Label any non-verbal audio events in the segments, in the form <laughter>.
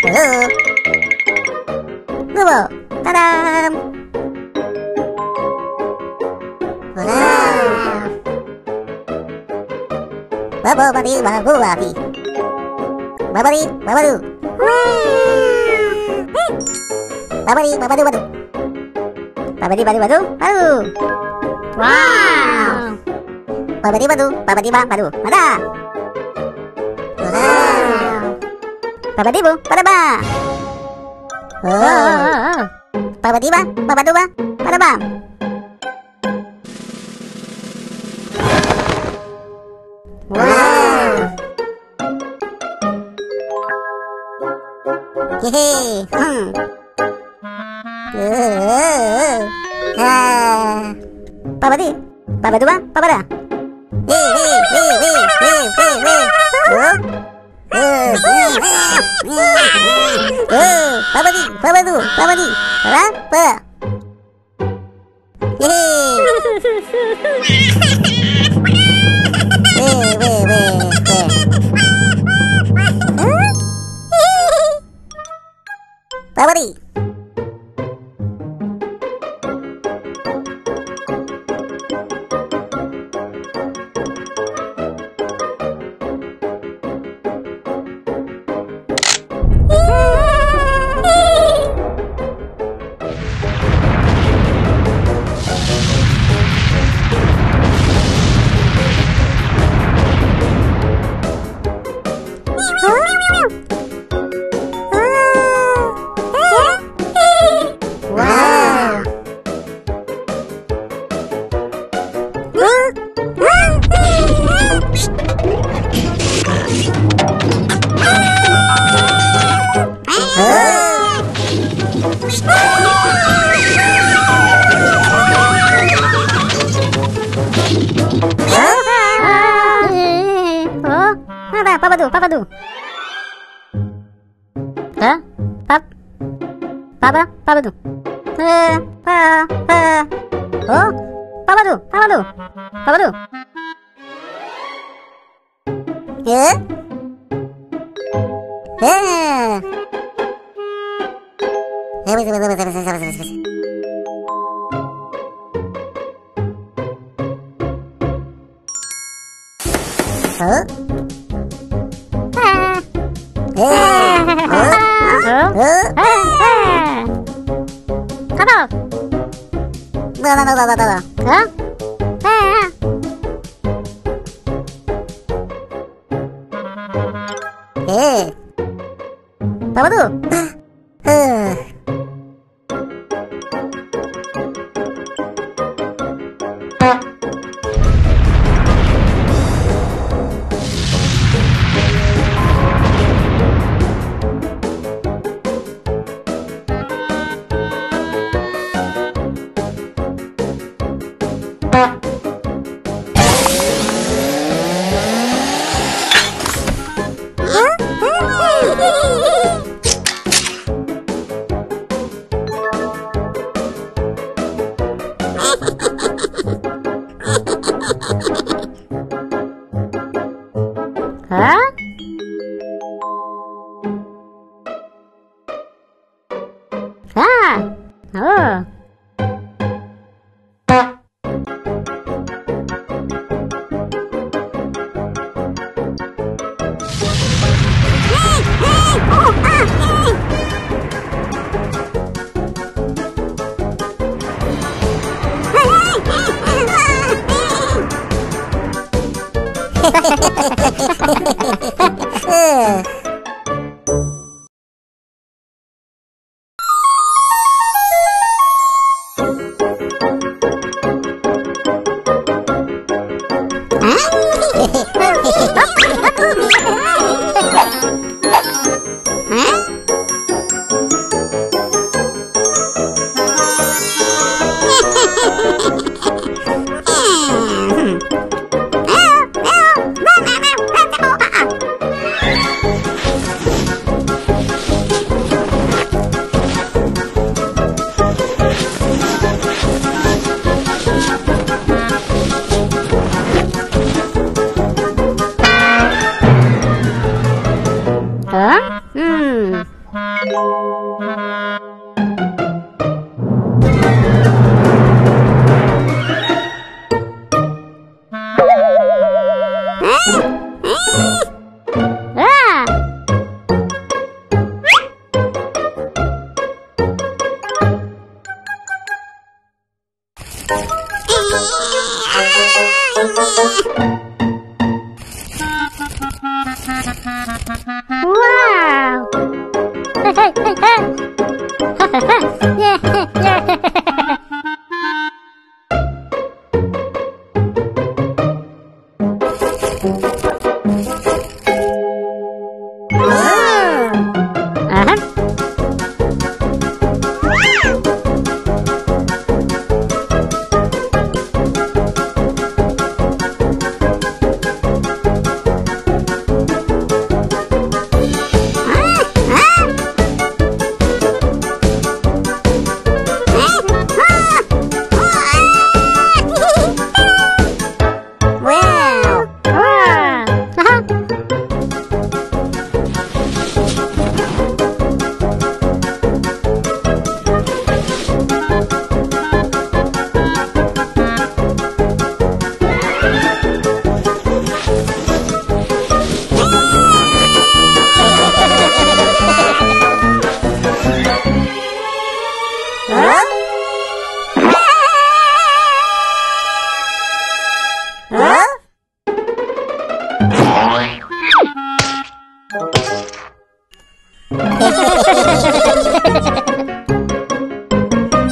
Halo. Bobo. Tadam. Wow. Bobo badi babu badi. Babadi babadu. Babadi babadu badu. Babadi badu badu badu. Wow. Babadi badu babadi ba badu. Ada. Babadi bu badaba. Oh. Oh. Babadi ba babadu ba badaba. Wow. Hehe. Hmm. Uh. Ah. Babadi. Babadu ba 嗯，宝宝弟，宝宝弟，宝宝弟，来吧，嘿嘿，哈哈哈，喂喂喂，宝宝弟。Oh. Apa? Apa tuh? Apa tuh? Hah? Pap? Papa? Papa tuh? Eh, pa, pa. Hey. Tabado. Ugh. <laughs> <laughs>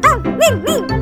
boom, boom, boom.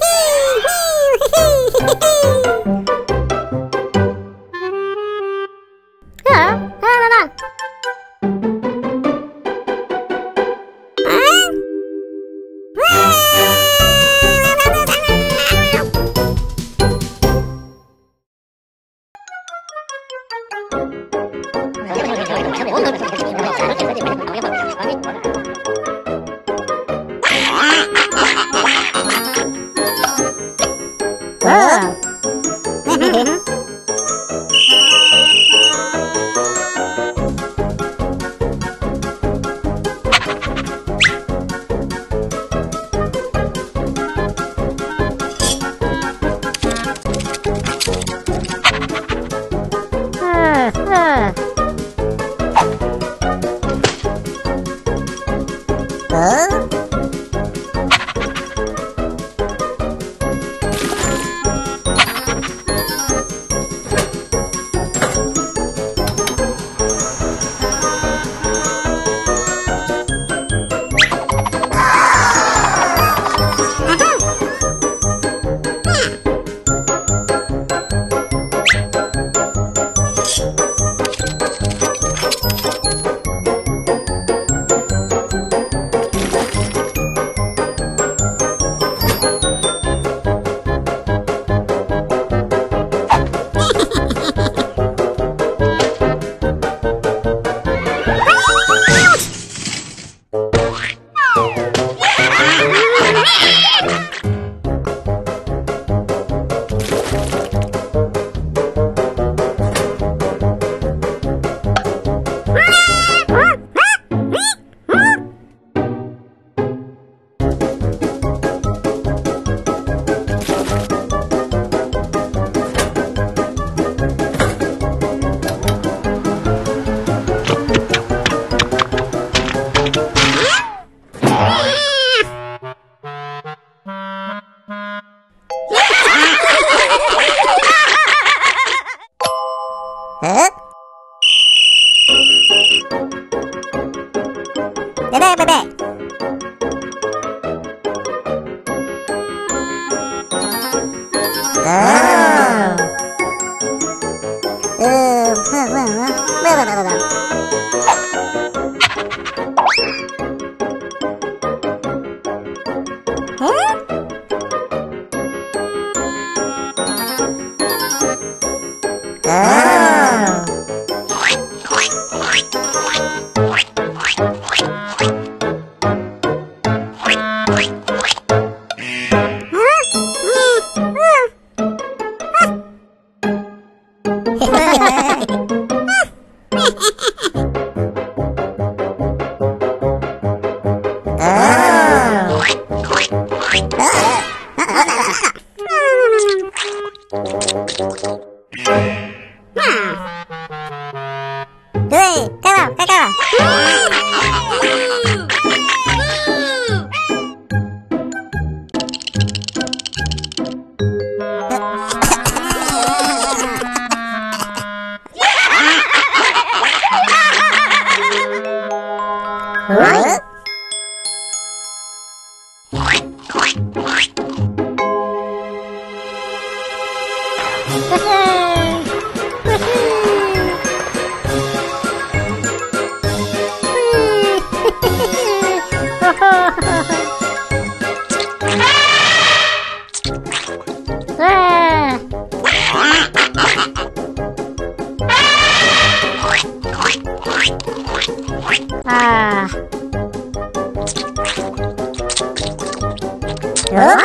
Woo-hoo! え？でねえで Bye. Girl